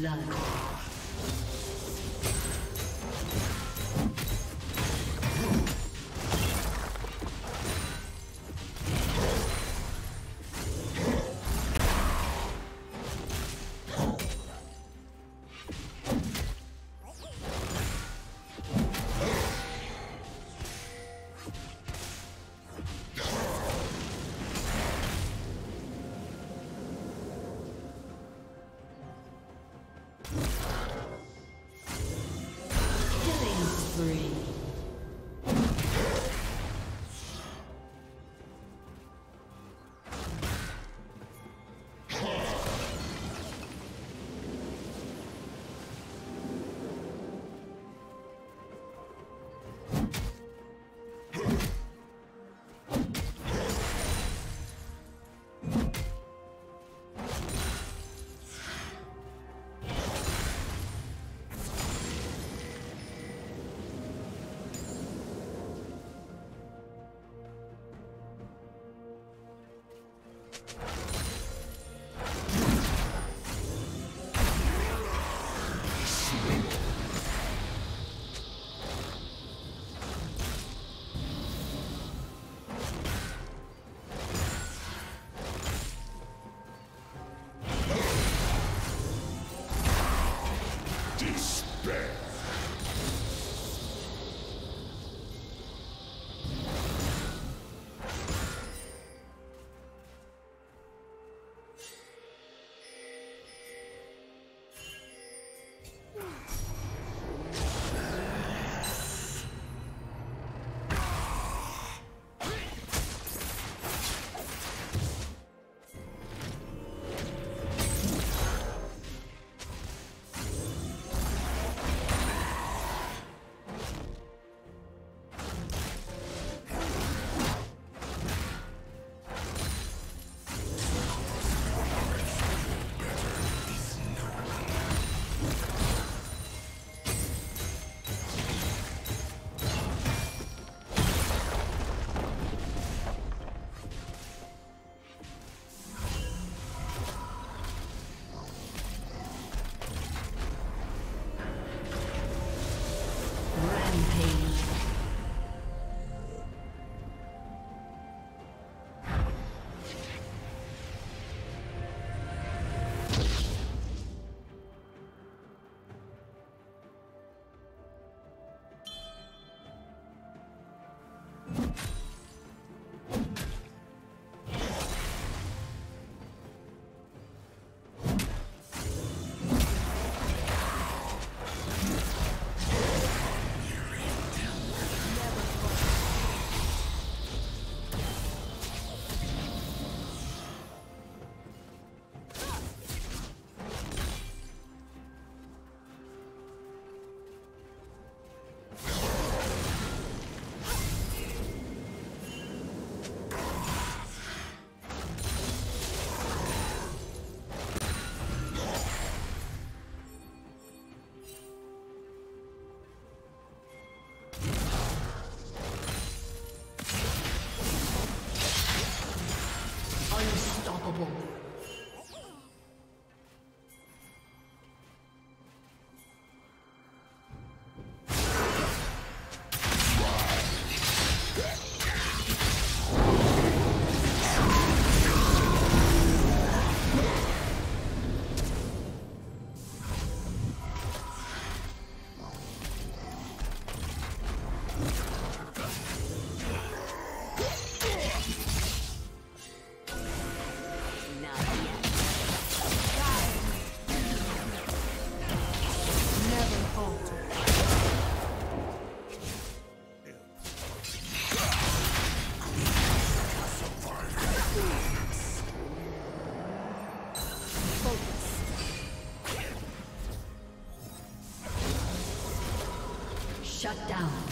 blood. poco. Shut down.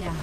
down.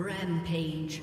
Rampage.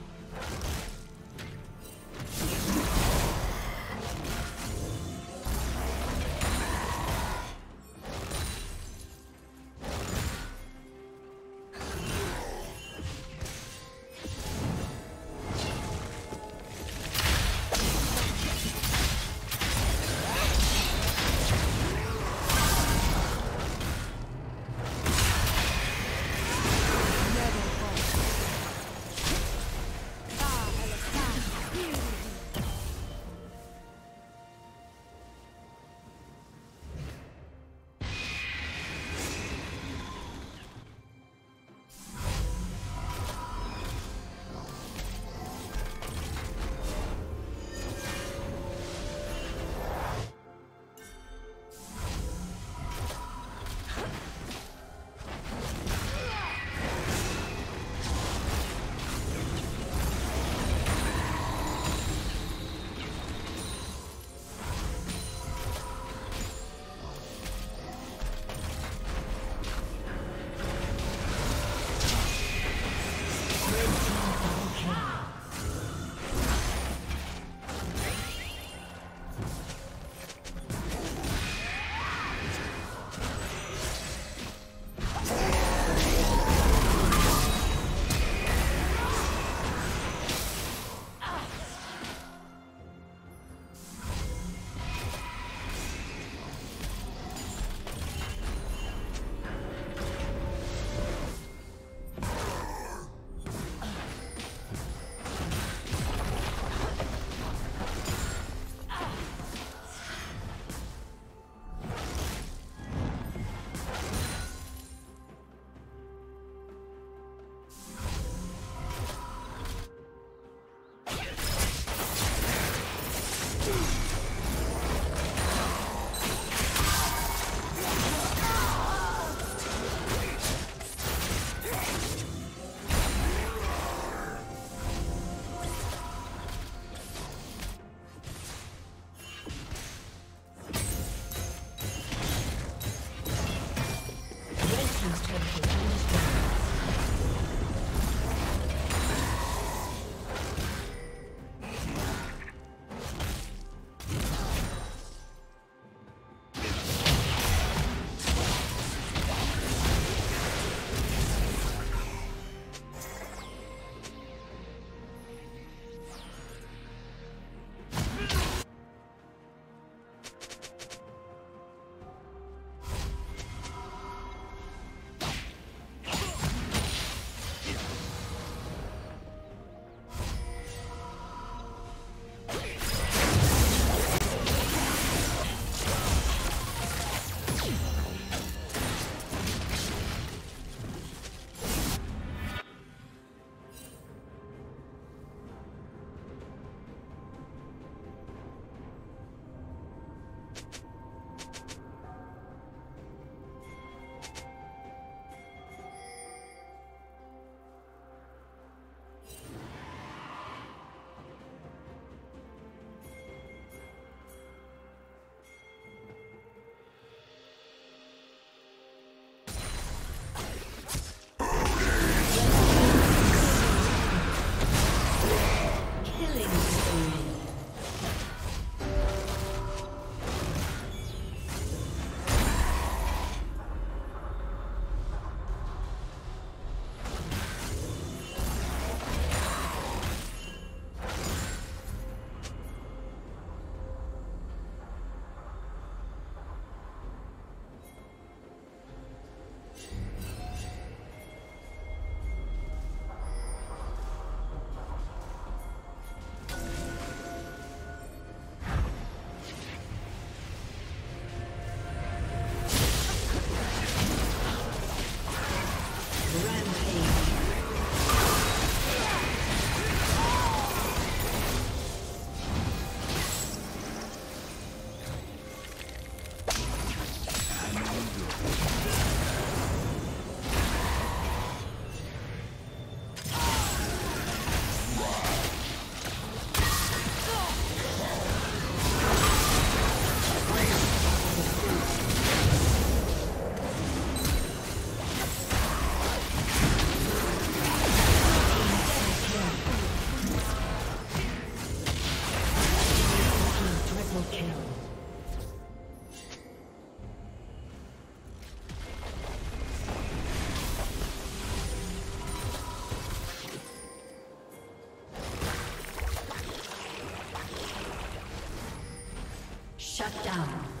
Shut down.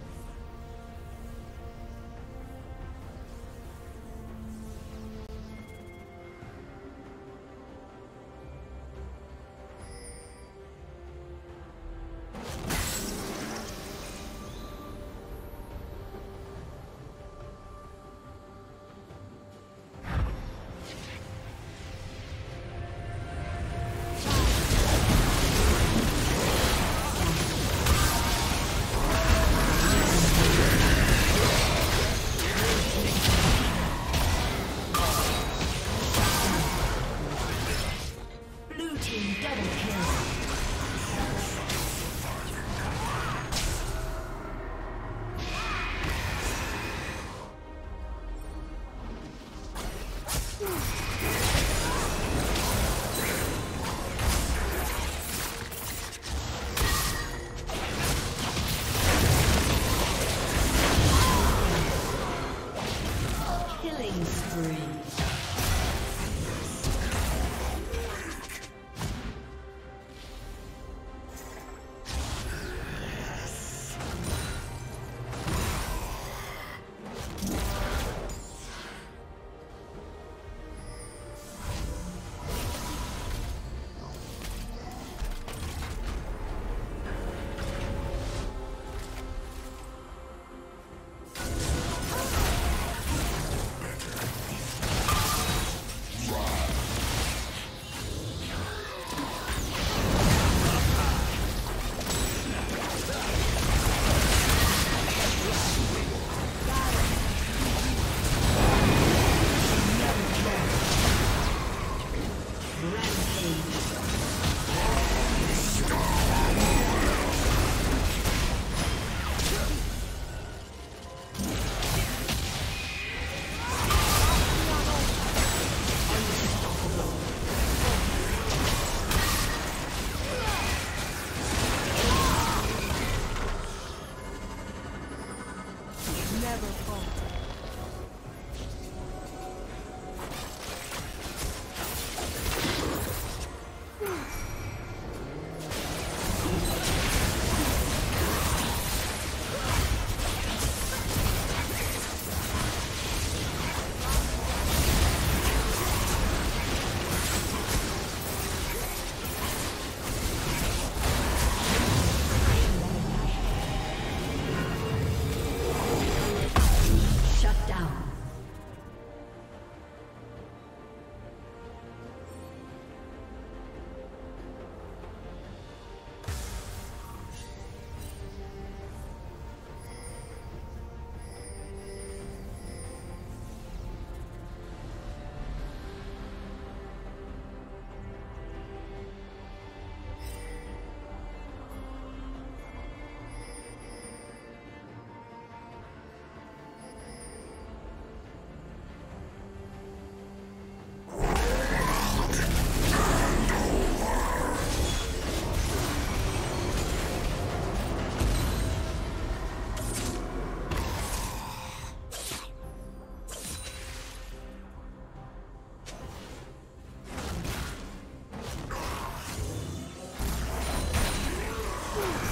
Please.